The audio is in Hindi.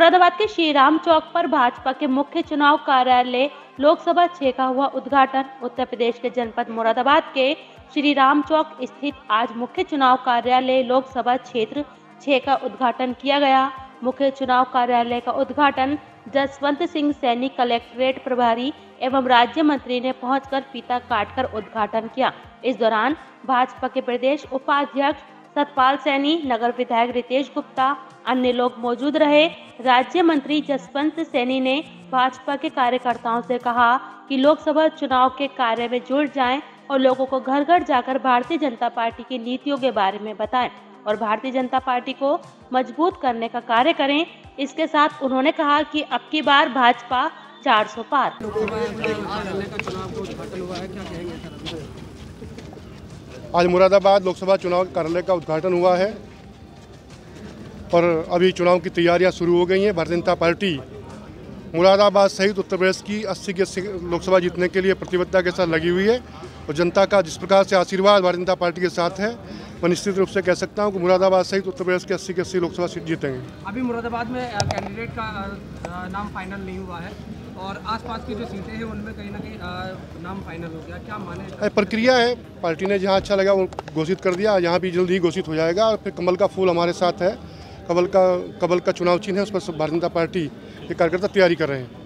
मुरादाबाद के श्री राम चौक पर भाजपा के मुख्य चुनाव कार्यालय लोकसभा छह का हुआ उद्घाटन। उत्तर प्रदेश के जनपद मुरादाबाद के श्री राम चौक स्थित आज मुख्य चुनाव कार्यालय लोकसभा क्षेत्र छह का उद्घाटन किया गया। मुख्य चुनाव कार्यालय का उद्घाटन जसवंत सिंह सैनी कलेक्ट्रेट प्रभारी एवं राज्य मंत्री ने पहुंचकर फीता काटकर उद्घाटन किया। इस दौरान भाजपा के प्रदेश उपाध्यक्ष सतपाल सैनी, नगर विधायक रितेश गुप्ता, अन्य लोग मौजूद रहे। राज्य मंत्री जसवंत सैनी ने भाजपा के कार्यकर्ताओं से कहा कि लोकसभा चुनाव के कार्य में जुड़ जाएँ और लोगों को घर घर जाकर भारतीय जनता पार्टी की नीतियों के बारे में बताएँ और भारतीय जनता पार्टी को मज़बूत करने का कार्य करें। इसके साथ उन्होंने कहा कि अब की बार भाजपा 400 पार। आज मुरादाबाद लोकसभा चुनाव कार्यालय का उद्घाटन हुआ है और अभी चुनाव की तैयारियाँ शुरू हो गई हैं। भारतीय जनता पार्टी मुरादाबाद सहित उत्तर प्रदेश की 80 की 80 लोकसभा जीतने के लिए प्रतिबद्धता के साथ लगी हुई है और जनता का जिस प्रकार से आशीर्वाद भारतीय जनता पार्टी के साथ है मैं निश्चित रूप से कह सकता हूँ कि मुरादाबाद सहित उत्तर प्रदेश के 80 की 80 लोकसभा सीट जीतेंगे। अभी मुरादाबाद में कैंडिडेट का नाम फाइनल नहीं हुआ है और आसपास की जो सीटें हैं उनमें कहीं ना कहीं नाम फाइनल हो गया। क्या माने प्रक्रिया है। पार्टी ने जहाँ अच्छा लगा वो घोषित कर दिया। यहाँ भी जल्द ही घोषित हो जाएगा और फिर कमल का फूल हमारे साथ है। कमल का, कबल का चुनाव चिन्ह है उस पर भारतीय जनता पार्टी के कार्यकर्ता तैयारी कर रहे हैं।